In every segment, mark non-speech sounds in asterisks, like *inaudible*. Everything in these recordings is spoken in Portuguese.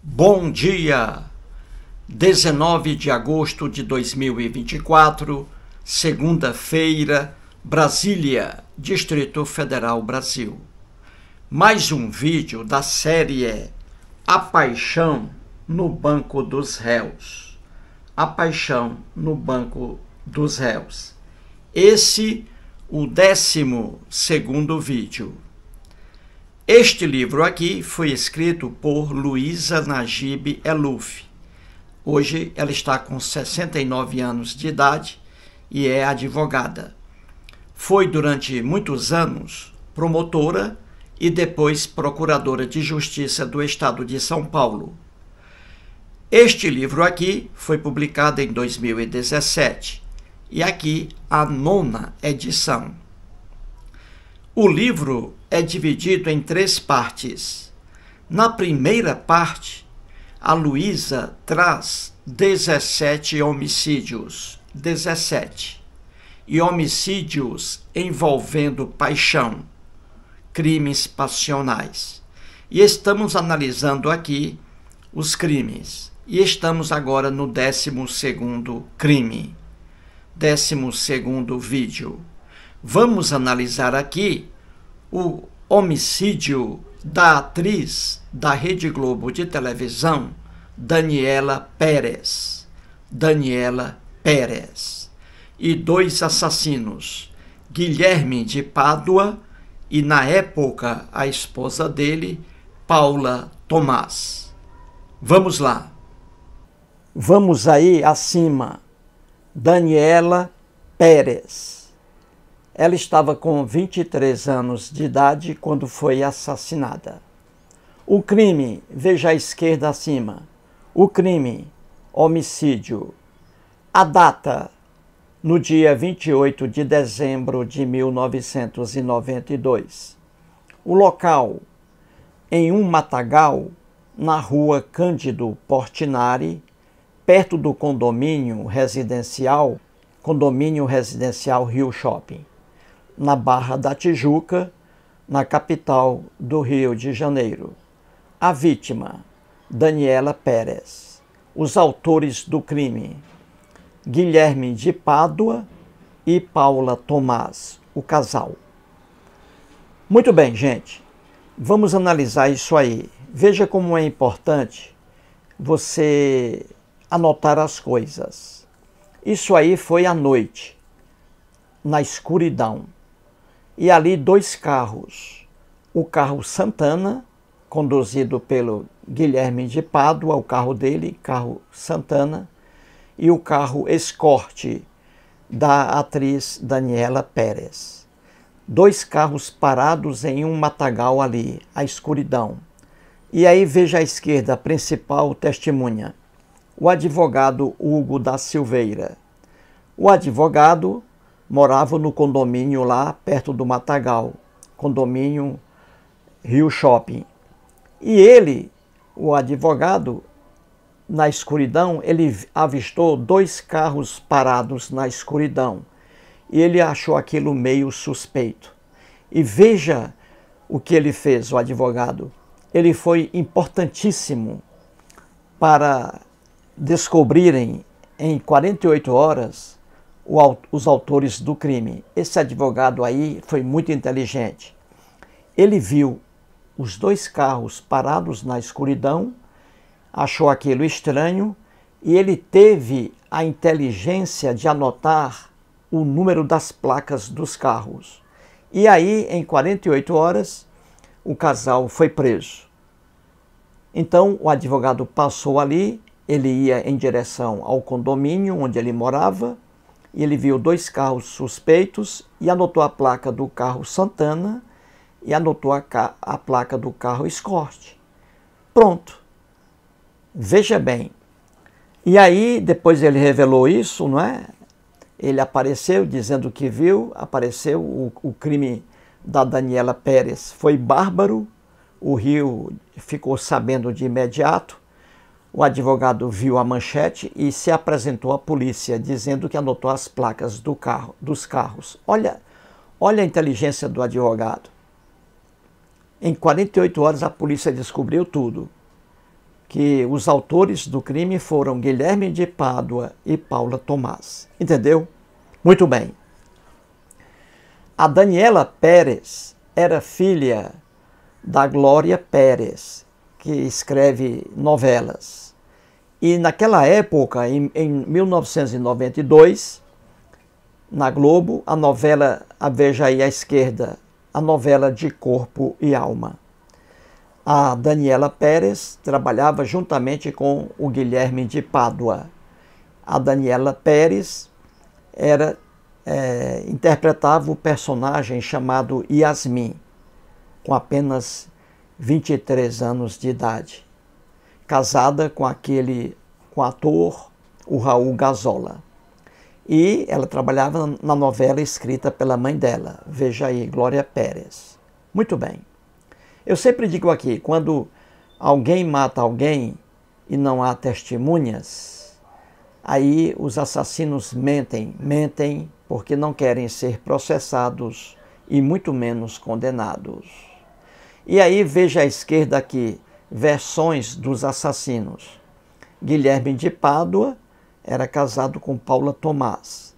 Bom dia! 19 de agosto de 2024, segunda-feira, Brasília, Distrito Federal, Brasil. Mais um vídeo da série A Paixão no Banco dos Réus. A Paixão no Banco dos Réus. Esse, o décimo segundo vídeo. Este livro aqui foi escrito por Luísa Najib Eluf. Hoje ela está com 69 anos de idade e é advogada. Foi durante muitos anos promotora e depois procuradora de justiça do estado de São Paulo. Este livro aqui foi publicado em 2017 e aqui a nona edição. O livro é dividido em três partes. Na primeira parte, a Luísa traz 17 homicídios, 17, e homicídios envolvendo paixão, crimes passionais. E estamos analisando aqui os crimes. E estamos agora no 12 crime. 12 vídeo. Vamos analisar aqui o homicídio da atriz da Rede Globo de televisão, Daniela Pérez. Daniela Pérez. E dois assassinos, Guilherme de Pádua e, na época, a esposa dele, Paula Tomás. Vamos lá. Vamos aí acima. Daniela Pérez. Ela estava com 23 anos de idade quando foi assassinada. O crime, veja à esquerda acima. O crime, homicídio. A data, no dia 28 de dezembro de 1992. O local, em um matagal, na rua Cândido Portinari, perto do condomínio residencial, condomínio residencial Rio Shopping na Barra da Tijuca, na capital do Rio de Janeiro. A vítima, Daniela Pérez. Os autores do crime, Guilherme de Pádua e Paula Tomás, o casal. Muito bem, gente. Vamos analisar isso aí. Veja como é importante você anotar as coisas. Isso aí foi à noite, na escuridão e ali dois carros. O carro Santana, conduzido pelo Guilherme de Pádua, o carro dele, carro Santana, e o carro Escorte da atriz Daniela Pérez. Dois carros parados em um matagal ali, a escuridão. E aí veja à esquerda a principal testemunha, o advogado Hugo da Silveira. O advogado morava no condomínio lá perto do Matagal, condomínio Rio Shopping. E ele, o advogado, na escuridão, ele avistou dois carros parados na escuridão. E ele achou aquilo meio suspeito. E veja o que ele fez, o advogado. Ele foi importantíssimo para descobrirem em 48 horas os autores do crime. Esse advogado aí foi muito inteligente. Ele viu os dois carros parados na escuridão, achou aquilo estranho e ele teve a inteligência de anotar o número das placas dos carros. E aí, em 48 horas, o casal foi preso. Então, o advogado passou ali, ele ia em direção ao condomínio onde ele morava e ele viu dois carros suspeitos e anotou a placa do carro Santana e anotou a, a placa do carro Escort. Pronto. Veja bem. E aí, depois ele revelou isso, não é? Ele apareceu dizendo que viu, apareceu o, o crime da Daniela Pérez. Foi bárbaro, o Rio ficou sabendo de imediato o advogado viu a manchete e se apresentou à polícia, dizendo que anotou as placas do carro, dos carros. Olha, olha a inteligência do advogado. Em 48 horas a polícia descobriu tudo. que os autores do crime foram Guilherme de Pádua e Paula Tomás. Entendeu? Muito bem. A Daniela Pérez era filha da Glória Pérez, que escreve novelas. E naquela época, em, em 1992, na Globo, a novela, a veja aí à esquerda, a novela de Corpo e Alma. A Daniela Pérez trabalhava juntamente com o Guilherme de Pádua. A Daniela Pérez era é, interpretava o personagem chamado Yasmin, com apenas 23 anos de idade, casada com aquele com ator o Raul Gazola. E ela trabalhava na novela escrita pela mãe dela, veja aí, Glória Pérez. Muito bem. Eu sempre digo aqui, quando alguém mata alguém e não há testemunhas, aí os assassinos mentem, mentem porque não querem ser processados e muito menos condenados. E aí veja à esquerda aqui versões dos assassinos. Guilherme de Pádua era casado com Paula Tomás.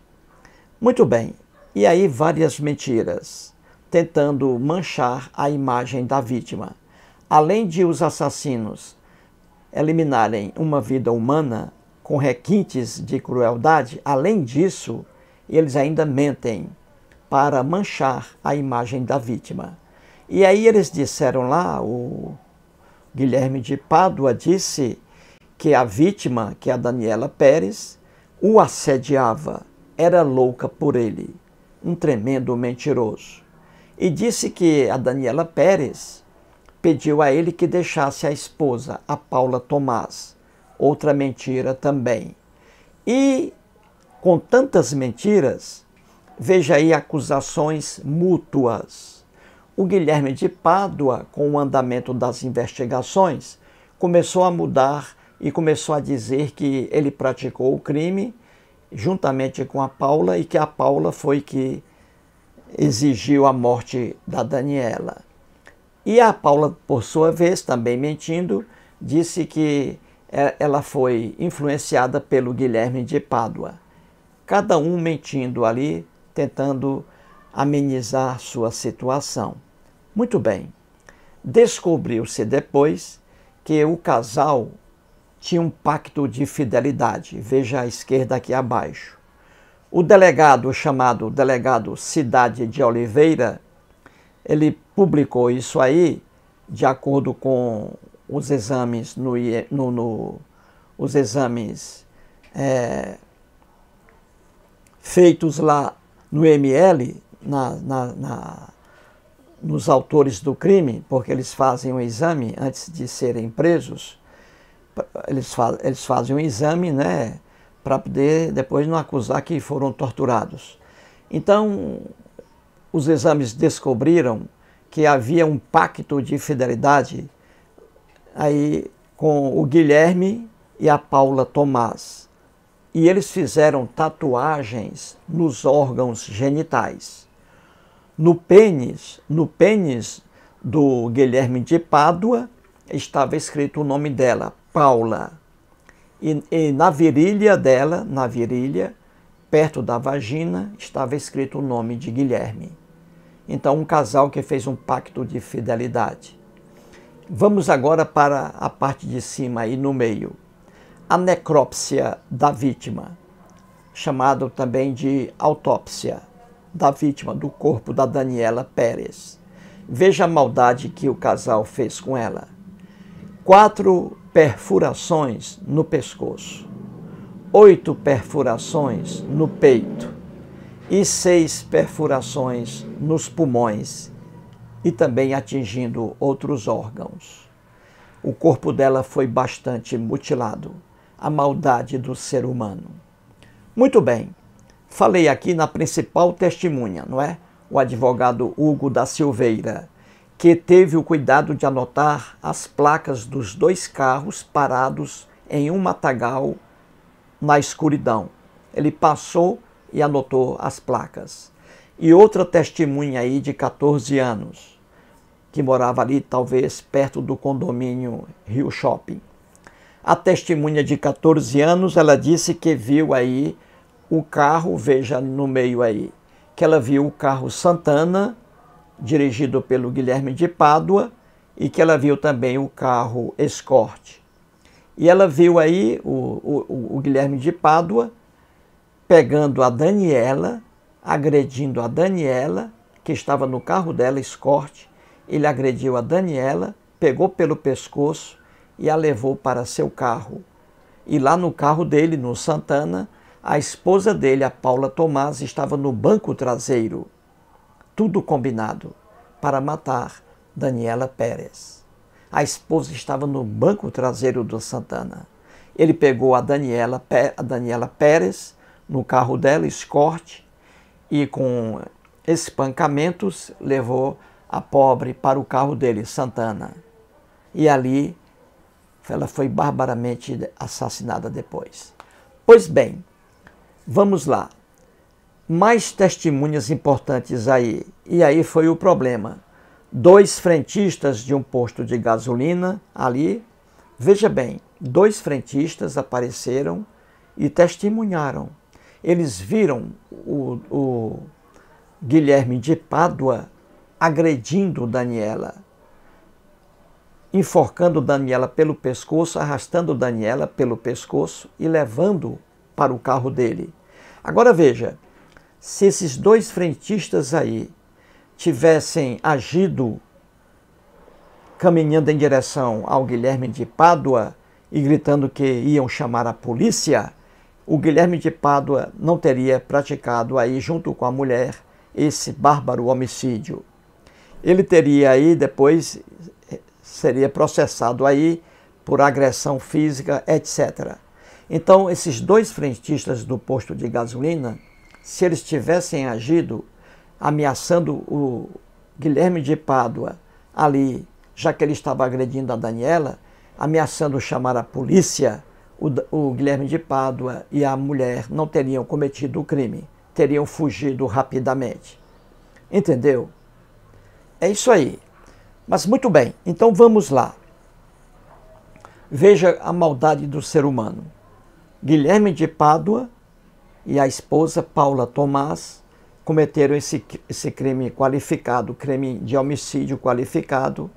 Muito bem, e aí várias mentiras, tentando manchar a imagem da vítima. Além de os assassinos eliminarem uma vida humana com requintes de crueldade, além disso, eles ainda mentem para manchar a imagem da vítima. E aí eles disseram lá, o Guilherme de Pádua disse que a vítima, que é a Daniela Pérez, o assediava, era louca por ele, um tremendo mentiroso. E disse que a Daniela Pérez pediu a ele que deixasse a esposa, a Paula Tomás, outra mentira também. E com tantas mentiras, veja aí acusações mútuas. O Guilherme de Pádua, com o andamento das investigações, começou a mudar e começou a dizer que ele praticou o crime juntamente com a Paula e que a Paula foi que exigiu a morte da Daniela. E a Paula, por sua vez, também mentindo, disse que é, ela foi influenciada pelo Guilherme de Pádua cada um mentindo ali, tentando amenizar sua situação. Muito bem. Descobriu-se depois que o casal tinha um pacto de fidelidade. Veja à esquerda aqui abaixo. O delegado, chamado delegado Cidade de Oliveira, ele publicou isso aí de acordo com os exames no, no, no os exames é, feitos lá no ML, na, na, na, nos autores do crime, porque eles fazem um exame antes de serem presos, eles, eles fazem um exame, né, para poder depois não acusar que foram torturados. Então, os exames descobriram que havia um pacto de fidelidade aí com o Guilherme e a Paula Tomás e eles fizeram tatuagens nos órgãos genitais. No pênis, no pênis do Guilherme de Pádua estava escrito o nome dela, Paula. E, e na virilha dela, na virilha, perto da vagina, estava escrito o nome de Guilherme. Então, um casal que fez um pacto de fidelidade. Vamos agora para a parte de cima aí no meio a necrópsia da vítima, chamado também de autópsia da vítima do corpo da Daniela Pérez. Veja a maldade que o casal fez com ela. Quatro perfurações no pescoço, oito perfurações no peito e seis perfurações nos pulmões e também atingindo outros órgãos. O corpo dela foi bastante mutilado a maldade do ser humano. Muito bem, falei aqui na principal testemunha, não é? O advogado Hugo da Silveira, que teve o cuidado de anotar as placas dos dois carros parados em um matagal na escuridão. Ele passou e anotou as placas. E outra testemunha aí de 14 anos, que morava ali talvez perto do condomínio Rio Shopping A testemunha de 14 anos, ela disse que viu aí o carro, veja no meio aí, que ela viu o carro Santana, dirigido pelo Guilherme de Pádua, e que ela viu também o carro Escort. E ela viu aí o, o, o Guilherme de Pádua pegando a Daniela, agredindo a Daniela, que estava no carro dela, Escort. Ele agrediu a Daniela, pegou pelo pescoço e a levou para seu carro. E lá no carro dele, no Santana, a esposa dele, a Paula Tomás, estava no banco traseiro. Tudo combinado para matar Daniela Pérez. A esposa estava no banco traseiro do Santana. Ele pegou a Daniela, a Daniela Pérez no carro dela, Escort, e com espancamentos levou a pobre para o carro dele, Santana. E ali ela foi barbaramente assassinada depois. Pois bem, vamos lá. Mais testemunhas importantes aí. E aí foi o problema. Dois frentistas de um posto de gasolina ali. Veja bem, dois frentistas apareceram e testemunharam. Eles viram o, o Guilherme de Pádua agredindo Daniela enforcando Daniela pelo pescoço, arrastando Daniela pelo pescoço e levando para o carro dele. Agora veja, se esses dois frentistas aí tivessem agido caminhando em direção ao Guilherme de Pádua e gritando que iam chamar a polícia, o Guilherme de Pádua não teria praticado aí junto com a mulher esse bárbaro homicídio. Ele teria aí depois seria processado aí por agressão física, etc. Então, esses dois frentistas do posto de gasolina, se eles tivessem agido ameaçando o Guilherme de Pádua ali, já que ele estava agredindo a Daniela, ameaçando chamar a polícia, o, o Guilherme de Pádua e a mulher não teriam cometido o crime, teriam fugido rapidamente. Entendeu? É isso aí. Mas muito bem, então vamos lá. Veja a maldade do ser humano. Guilherme de Pádua e a esposa Paula Tomás cometeram esse, esse crime qualificado, crime de homicídio qualificado,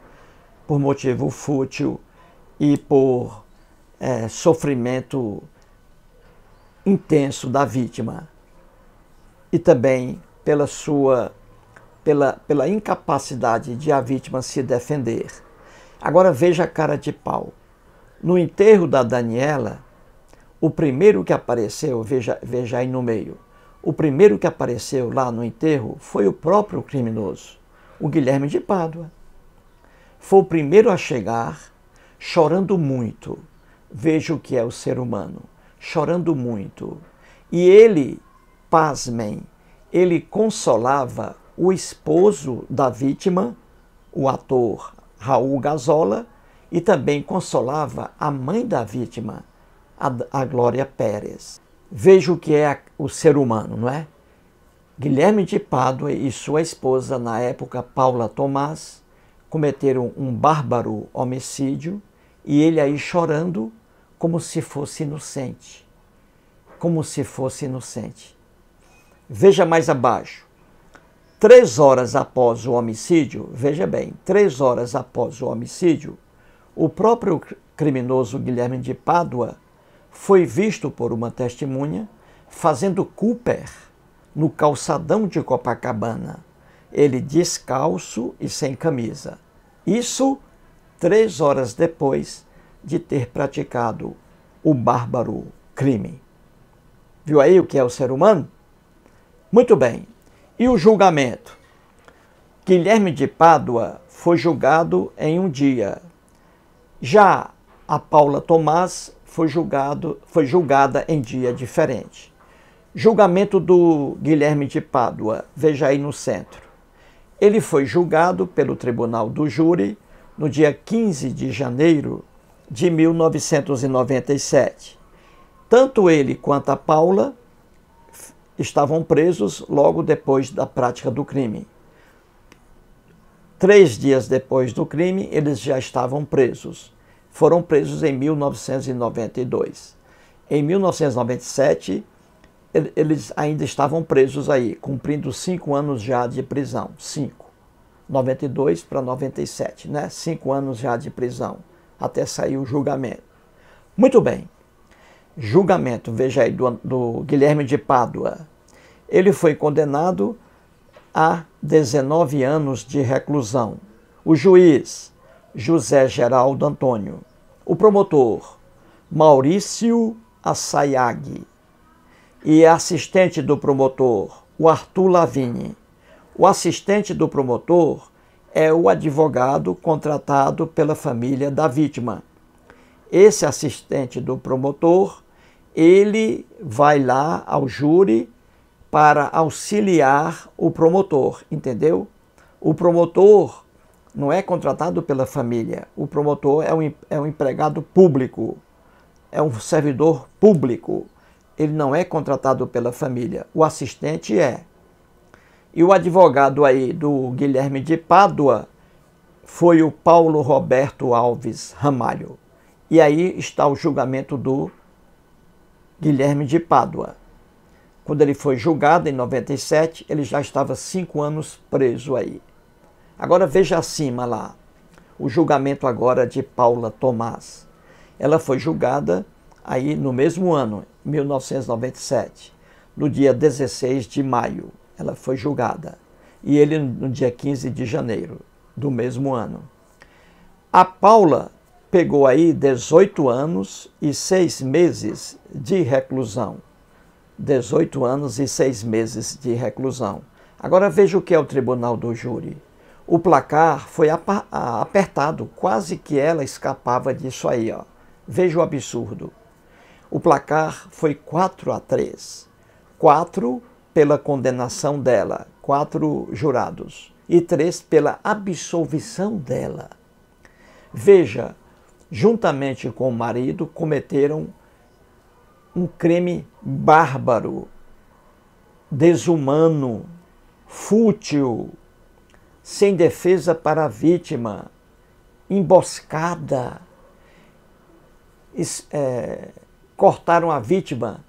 por motivo fútil e por é, sofrimento intenso da vítima. E também pela sua pela, pela incapacidade de a vítima se defender. Agora veja a cara de pau. No enterro da Daniela, o primeiro que apareceu, veja, veja aí no meio, o primeiro que apareceu lá no enterro foi o próprio criminoso, o Guilherme de Pádua. Foi o primeiro a chegar, chorando muito. Veja o que é o ser humano, chorando muito. E ele, pasmem, ele consolava o esposo da vítima, o ator Raul Gazola, e também consolava a mãe da vítima, a, Glória Pérez. Veja o que é o ser humano, não é? Guilherme de Pádua e sua esposa, na época Paula Tomás, cometeram um bárbaro homicídio e ele aí chorando como se fosse inocente. Como se fosse inocente. Veja mais abaixo. Três horas após o homicídio, veja bem, três horas após o homicídio, o próprio criminoso Guilherme de Pádua foi visto por uma testemunha fazendo Cooper no calçadão de Copacabana, ele descalço e sem camisa. Isso três horas depois de ter praticado o bárbaro crime. Viu aí o que é o ser humano? Muito bem, e o julgamento? Guilherme de Pádua foi julgado em um dia. Já a Paula Tomás foi, julgado, foi julgada em dia diferente. Julgamento do Guilherme de Pádua, veja aí no centro. Ele foi julgado pelo Tribunal do Júri no dia 15 de janeiro de 1997. Tanto ele quanto a Paula estavam presos logo depois da prática do crime. Três dias depois do crime, eles já estavam presos. Foram presos em 1992. Em 1997, eles ainda estavam presos aí, cumprindo cinco anos já de prisão. Cinco. 92 para 97, né? Cinco anos já de prisão, até sair o julgamento. Muito bem. Julgamento, veja aí, do, do Guilherme de Pádua. Ele foi condenado a 19 anos de reclusão. O juiz, José Geraldo Antônio. O promotor, Maurício Assayag. E assistente do promotor, o Arthur Lavigne. O assistente do promotor é o advogado contratado pela família da vítima. Esse assistente do promotor, ele vai lá ao júri para auxiliar o promotor, entendeu? O promotor não é contratado pela família, o promotor é um, é um empregado público, é um servidor público. Ele não é contratado pela família, o assistente é. E o advogado aí do Guilherme de Pádua foi o Paulo Roberto Alves Ramalho. E aí está o julgamento do Guilherme de Pádua. Quando ele foi julgado em 97, ele já estava cinco anos preso aí. Agora veja acima lá, o julgamento agora de Paula Tomás. Ela foi julgada aí no mesmo ano, 1997, no dia 16 de maio ela foi julgada. E ele no dia 15 de janeiro do mesmo ano. A Paula pegou aí 18 anos e 6 meses de reclusão. 18 anos e 6 meses de reclusão. Agora veja o que é o tribunal do júri. O placar foi apertado, quase que ela escapava disso aí. Ó. Veja o absurdo. O placar foi 4 a 3. 4 pela condenação dela, quatro jurados, e três pela absolvição dela. Veja, juntamente com o marido, cometeram um crime bárbaro, desumano, fútil, sem defesa para a vítima, emboscada. É, cortaram a vítima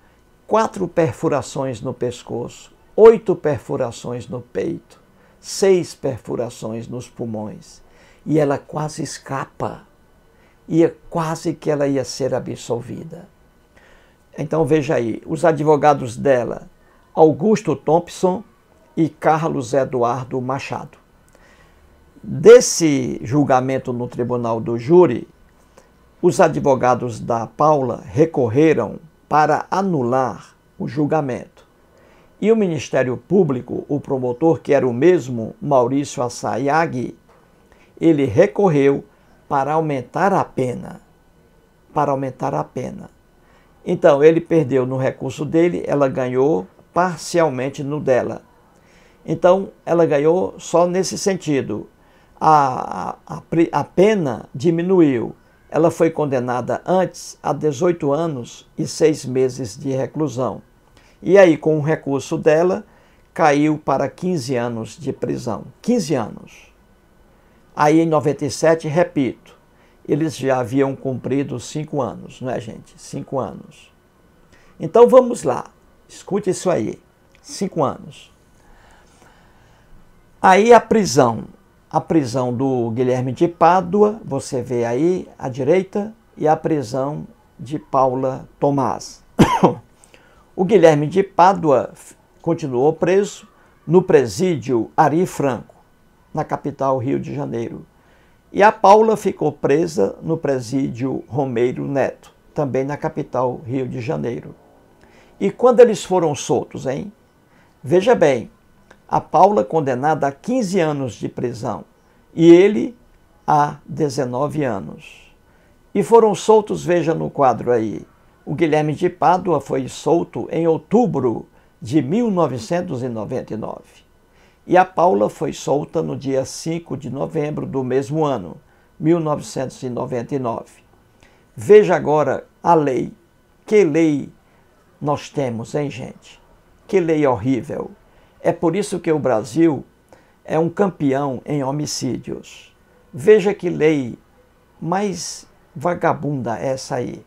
quatro perfurações no pescoço, oito perfurações no peito, seis perfurações nos pulmões. E ela quase escapa. E quase que ela ia ser absolvida. Então veja aí, os advogados dela, Augusto Thompson e Carlos Eduardo Machado. Desse julgamento no tribunal do júri, os advogados da Paula recorreram para anular o julgamento. E o Ministério Público, o promotor, que era o mesmo Maurício Assayag, ele recorreu para aumentar a pena. Para aumentar a pena. Então, ele perdeu no recurso dele, ela ganhou parcialmente no dela. Então, ela ganhou só nesse sentido. A, a, a pena diminuiu ela foi condenada antes a 18 anos e 6 meses de reclusão. E aí, com o recurso dela, caiu para 15 anos de prisão. 15 anos. Aí, em 97, repito, eles já haviam cumprido 5 anos, não é, gente? 5 anos. Então vamos lá, escute isso aí: 5 anos. Aí a prisão a prisão do Guilherme de Pádua, você vê aí à direita, e a prisão de Paula Tomás. *coughs* o Guilherme de Pádua continuou preso no presídio Ari Franco, na capital Rio de Janeiro. E a Paula ficou presa no presídio Romeiro Neto, também na capital Rio de Janeiro. E quando eles foram soltos, hein? Veja bem, a Paula condenada a 15 anos de prisão e ele a 19 anos. E foram soltos, veja no quadro aí. O Guilherme de Pádua foi solto em outubro de 1999. E a Paula foi solta no dia 5 de novembro do mesmo ano, 1999. Veja agora a lei. Que lei nós temos, hein, gente? Que lei horrível. É por isso que o Brasil é um campeão em homicídios. Veja que lei mais vagabunda essa aí.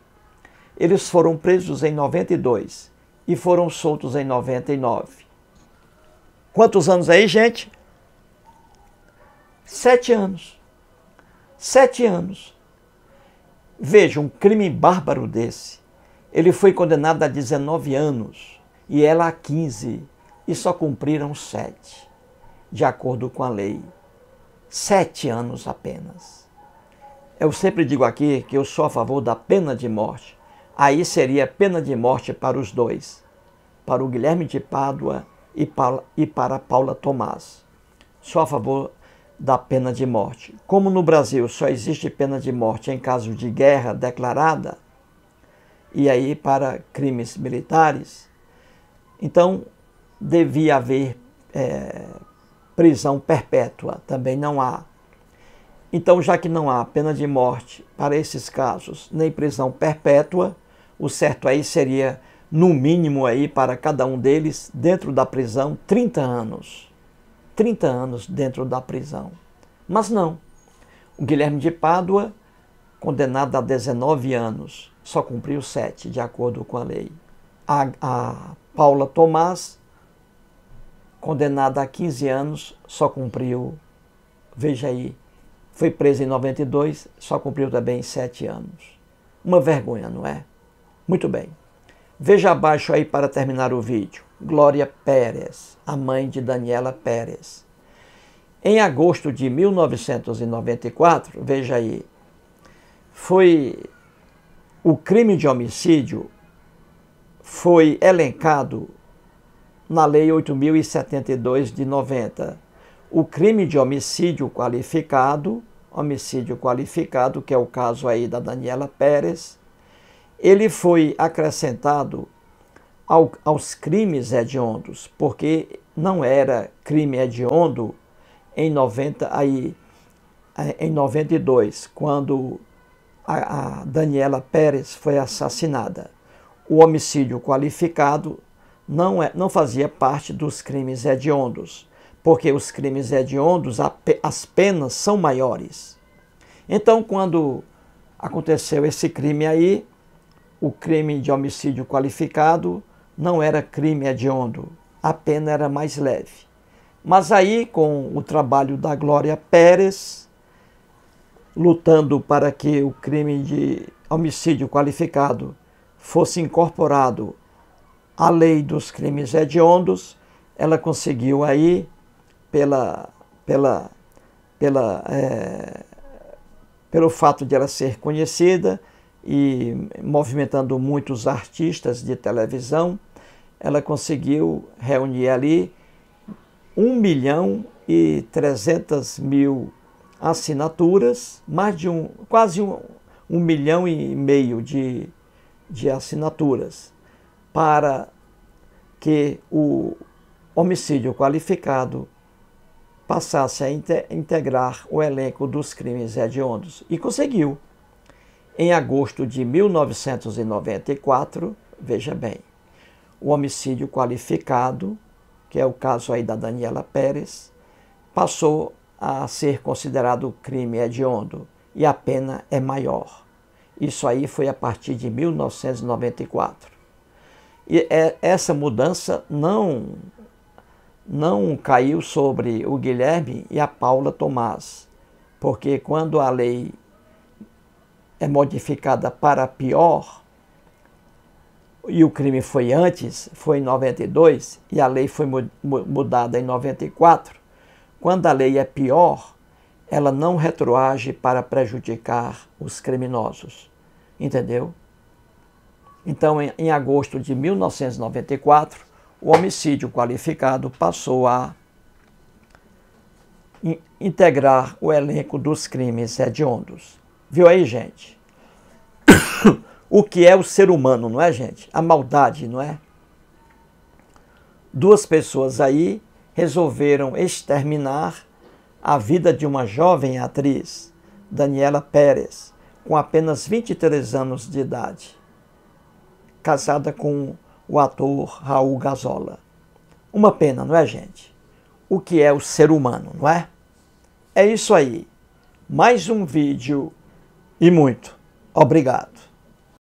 Eles foram presos em 92 e foram soltos em 99. Quantos anos aí, gente? Sete anos. Sete anos. Veja, um crime bárbaro desse. Ele foi condenado a 19 anos e ela a 15 e só cumpriram sete, de acordo com a lei. Sete anos apenas. Eu sempre digo aqui que eu sou a favor da pena de morte. Aí seria pena de morte para os dois, para o Guilherme de Pádua e para, e para Paula Tomás. Sou a favor da pena de morte. Como no Brasil só existe pena de morte em caso de guerra declarada, e aí para crimes militares, então devia haver é, prisão perpétua, também não há. Então, já que não há pena de morte para esses casos, nem prisão perpétua, o certo aí seria, no mínimo aí, para cada um deles, dentro da prisão, 30 anos. 30 anos dentro da prisão. Mas não. O Guilherme de Pádua, condenado a 19 anos, só cumpriu 7, de acordo com a lei. A, a Paula Tomás, condenada a 15 anos, só cumpriu, veja aí, foi presa em 92, só cumpriu também sete anos. Uma vergonha, não é? Muito bem. Veja abaixo aí para terminar o vídeo. Glória Pérez, a mãe de Daniela Pérez. Em agosto de 1994, veja aí, foi o crime de homicídio foi elencado na Lei 8072 de 90. O crime de homicídio qualificado homicídio qualificado, que é o caso aí da Daniela Pérez, ele foi acrescentado ao, aos crimes hediondos, porque não era crime hediondo em 90 aí em 92, quando a, a Daniela Pérez foi assassinada. O homicídio qualificado não, é, não fazia parte dos crimes hediondos porque os crimes hediondos, as penas são maiores. Então, quando aconteceu esse crime aí, o crime de homicídio qualificado não era crime hediondo, a pena era mais leve. Mas aí, com o trabalho da Glória Pérez, lutando para que o crime de homicídio qualificado fosse incorporado à lei dos crimes hediondos, ela conseguiu aí pela, pela, pela, é, pelo fato de ela ser conhecida e movimentando muitos artistas de televisão, ela conseguiu reunir ali 1 milhão e 300 mil assinaturas, mais de um, quase um, um milhão e meio de, de assinaturas, para que o homicídio qualificado passasse a integrar o elenco dos crimes hediondos. E conseguiu. Em agosto de 1994, veja bem, o homicídio qualificado, que é o caso aí da Daniela Pérez, passou a ser considerado crime hediondo e a pena é maior. Isso aí foi a partir de 1994. E é, essa mudança não não caiu sobre o Guilherme e a Paula Tomás, porque quando a lei é modificada para pior, e o crime foi antes, foi em 92, e a lei foi mudada em 94, quando a lei é pior, ela não retroage para prejudicar os criminosos. Entendeu? Então, em, em agosto de 1994, o homicídio qualificado passou a integrar o elenco dos crimes hediondos. Viu aí, gente? *coughs* o que é o ser humano, não é, gente? A maldade, não é? Duas pessoas aí resolveram exterminar a vida de uma jovem atriz, Daniela Pérez, com apenas 23 anos de idade, casada com o ator Raul Gazola. Uma pena, não é, gente? O que é o ser humano, não é? É isso aí. Mais um vídeo e muito. Obrigado.